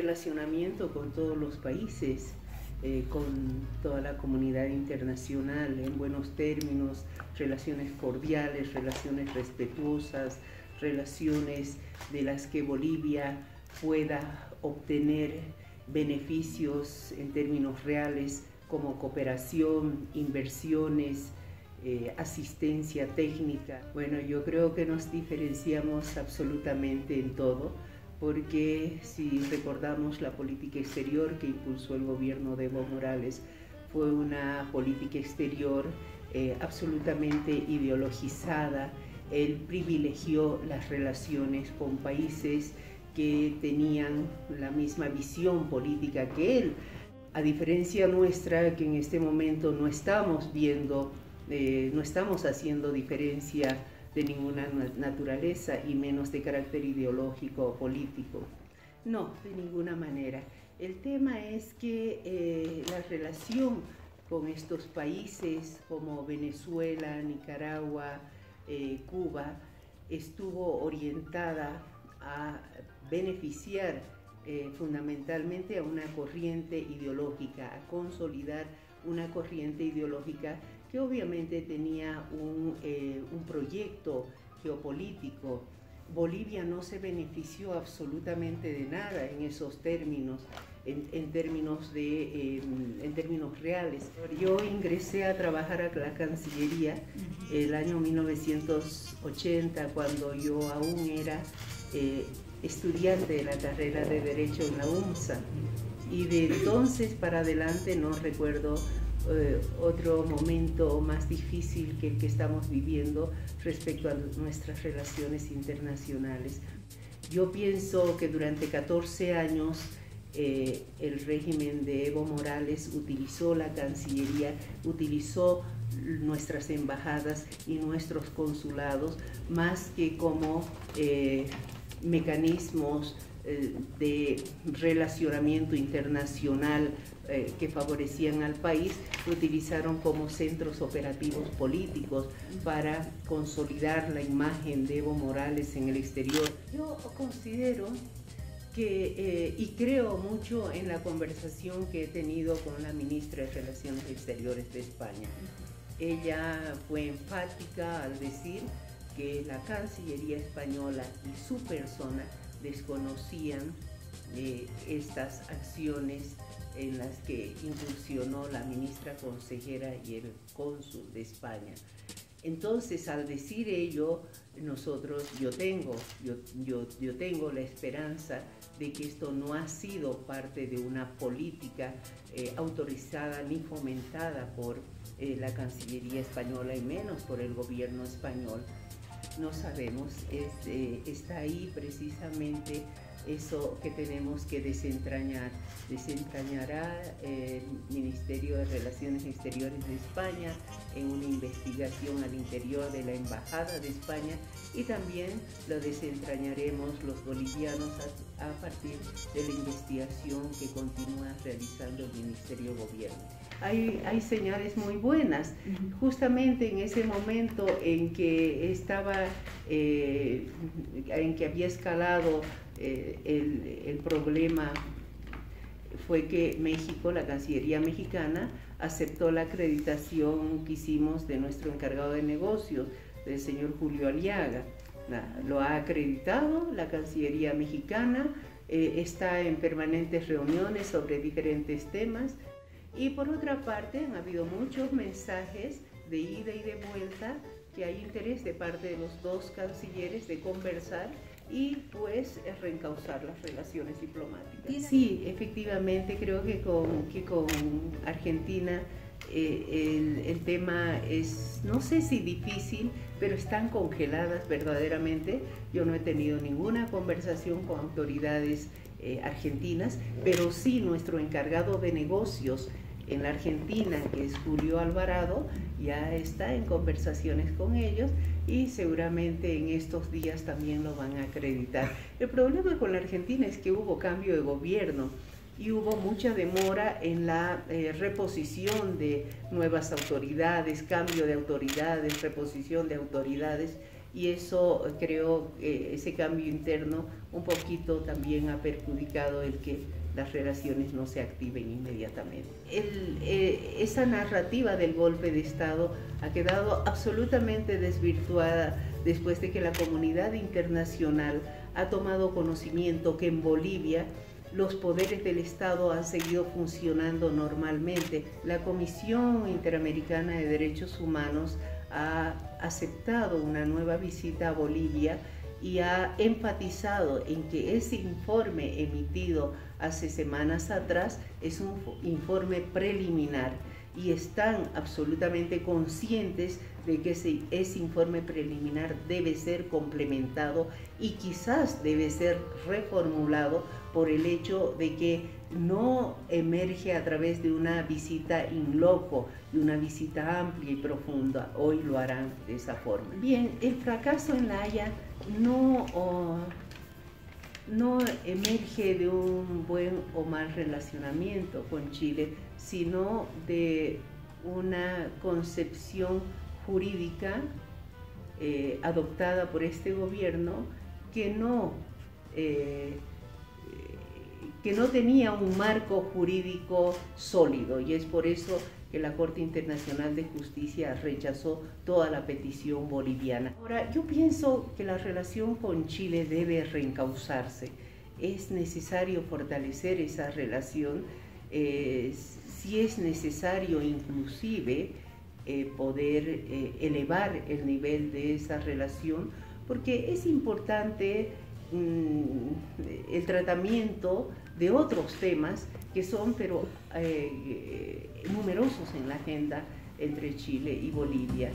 relacionamiento con todos los países, eh, con toda la comunidad internacional en buenos términos, relaciones cordiales, relaciones respetuosas, relaciones de las que Bolivia pueda obtener beneficios en términos reales como cooperación, inversiones, eh, asistencia técnica. Bueno, yo creo que nos diferenciamos absolutamente en todo, porque si recordamos la política exterior que impulsó el gobierno de Evo Morales, fue una política exterior eh, absolutamente ideologizada. Él privilegió las relaciones con países que tenían la misma visión política que él. A diferencia nuestra, que en este momento no estamos viendo eh, no estamos haciendo diferencia de ninguna naturaleza y menos de carácter ideológico o político. No, de ninguna manera. El tema es que eh, la relación con estos países como Venezuela, Nicaragua, eh, Cuba, estuvo orientada a beneficiar fundamentalmente a una corriente ideológica, a consolidar una corriente ideológica que obviamente tenía eh, un, proyecto geopolítico. Bolivia no se benefició absolutamente de nada en esos términos, en, términos, de, em, en términos reales. Yo ingresé a trabajar a la Cancillería el año 1980, cuando yo aún era eh, estudiante de la carrera de Derecho en la UNSA. Y de entonces para adelante no recuerdo eh, otro momento más difícil que el que estamos viviendo respecto a nuestras relaciones internacionales. Yo pienso que durante 14 años eh, el régimen de Evo Morales utilizó la Cancillería, utilizó nuestras embajadas y nuestros consulados más que como eh, mecanismos de relacionamiento internacional eh, que favorecían al país, utilizaron como centros operativos políticos para consolidar la imagen de Evo Morales en el exterior. Yo considero que, eh, y creo mucho en la conversación que he tenido con la ministra de Relaciones Exteriores de España. Ella fue enfática al decir que la Cancillería española y su persona desconocían eh, estas acciones en las que incursionó la ministra consejera y el cónsul de España. Entonces, al decir ello, nosotros, yo tengo, yo, yo, tengo la esperanza de que esto no ha sido parte de una política eh, autorizada ni fomentada por eh, la Cancillería española y menos por el gobierno español. No sabemos, eh, está ahí precisamente eso que tenemos que desentrañar. Desentrañará el Ministerio de Relaciones Exteriores de España en una investigación al interior de la Embajada de España y también lo desentrañaremos los bolivianos a, partir de la investigación que continúa realizando el Ministerio de Gobierno. Hay, hay, señales muy buenas. Justamente en ese momento en que estaba, eh, en que había escalado eh, el, el, problema fue que México, la Cancillería mexicana, aceptó la acreditación que hicimos de nuestro encargado de negocios, del señor Julio Aliaga. Lo ha acreditado la Cancillería mexicana, eh, está en permanentes reuniones sobre diferentes temas. Y por otra parte, han habido muchos mensajes de ida y de vuelta que hay interés de parte de los dos cancilleres de conversar y pues reencauzar las relaciones diplomáticas. Sí, efectivamente, creo que con, que con Argentina eh, el, tema es, no sé si difícil, pero están congeladas verdaderamente. Yo no he tenido ninguna conversación con autoridades eh, argentinas, pero sí nuestro encargado de negocios en la Argentina, que es Julio Alvarado, ya está en conversaciones con ellos y seguramente en estos días también lo van a acreditar. El problema con la Argentina es que hubo cambio de gobierno y hubo mucha demora en la eh, reposición de nuevas autoridades, cambio de autoridades, reposición de autoridades y eso creo que ese cambio interno un poquito también ha perjudicado el que las relaciones no se activen inmediatamente. Eh, esa narrativa del golpe de Estado ha quedado absolutamente desvirtuada después de que la comunidad internacional ha tomado conocimiento que en Bolivia los poderes del Estado han seguido funcionando normalmente. La Comisión Interamericana de Derechos Humanos ha aceptado una nueva visita a Bolivia y ha enfatizado en que ese informe emitido hace semanas atrás es un informe preliminar y están absolutamente conscientes de que ese, informe preliminar debe ser complementado y quizás debe ser reformulado por el hecho de que no emerge a través de una visita in loco, de una visita amplia y profunda. Hoy lo harán de esa forma. Bien, el fracaso en La Haya no, no emerge de un buen o mal relacionamiento con Chile, sino de una concepción jurídica eh, adoptada por este gobierno que no, eh, que no tenía un marco jurídico sólido y es por eso que la Corte Internacional de Justicia rechazó toda la petición boliviana. Ahora, yo pienso que la relación con Chile debe reencauzarse. Es necesario fortalecer esa relación, eh, si es necesario inclusive eh, poder eh, elevar el nivel de esa relación, porque es importante mm, el tratamiento de otros temas que son pero eh, numerosos en la agenda entre Chile y Bolivia.